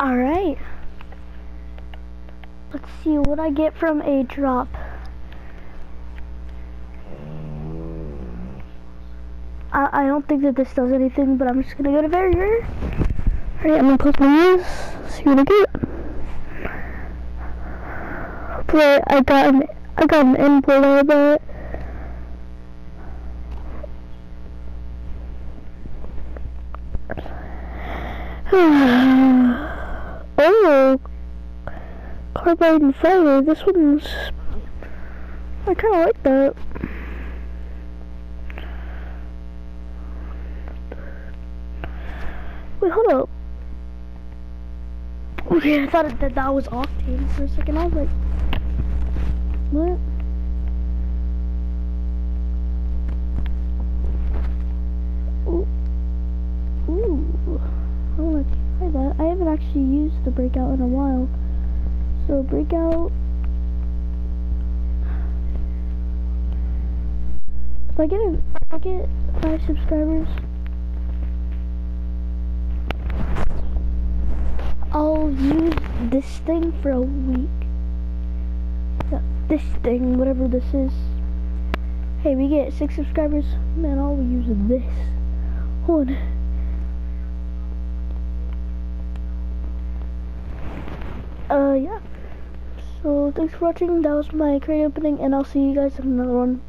Alright. Let's see what I get from a drop. I, I don't think that this does anything, but I'm just gonna go to rare. Alright, I'm gonna close my eyes, see what I get. Hopefully I got an I got an envelope. oh, carbide and fiber. This one's. I kind of like that. Wait, hold up. Okay, I thought that that was octane for a second. I was like, what? Ooh. Ooh. I want to try that. I haven't actually used the breakout in a while. So breakout. If I get a, if I get five subscribers, I'll use this thing for a week. This thing, whatever this is. Hey, we get six subscribers. Man, I'll use this. Hold Uh, yeah. So, thanks for watching. That was my crate opening, and I'll see you guys in another one.